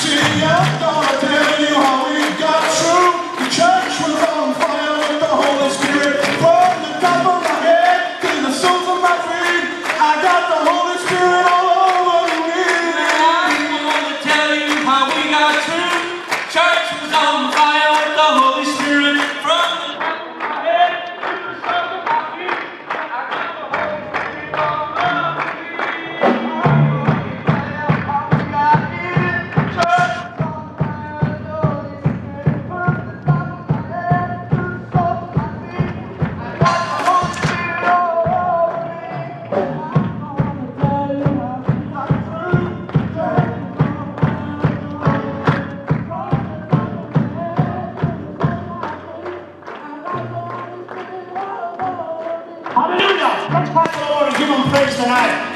te adoro. Let's clap the Lord and give Him praise tonight.